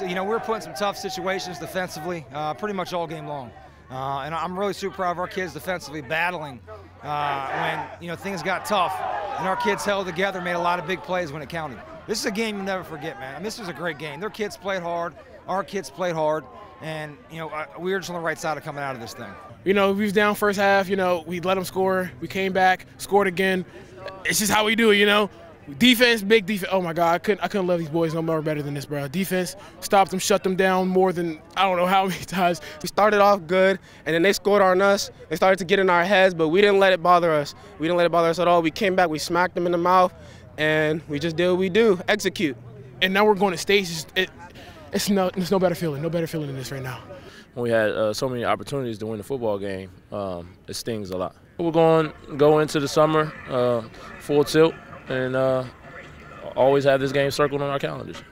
You know, we were put in some tough situations defensively uh, pretty much all game long. Uh, and I'm really super proud of our kids defensively battling uh, when, you know, things got tough. And our kids held together, made a lot of big plays when it counted. This is a game you'll never forget, man. I mean, this was a great game. Their kids played hard. Our kids played hard. And, you know, we were just on the right side of coming out of this thing. You know, we was down first half. You know, we let them score. We came back, scored again. It's just how we do it, you know. Defense, big defense. Oh my God, I couldn't, I couldn't love these boys no more better than this, bro. Defense stopped them, shut them down more than I don't know how many times. We started off good, and then they scored on us. They started to get in our heads, but we didn't let it bother us. We didn't let it bother us at all. We came back, we smacked them in the mouth, and we just did what we do, execute. And now we're going to stages. It, it's no, there's no better feeling, no better feeling than this right now. We had uh, so many opportunities to win the football game, um, it stings a lot. We're going go into the summer uh, full tilt and uh, always have this game circled on our calendars.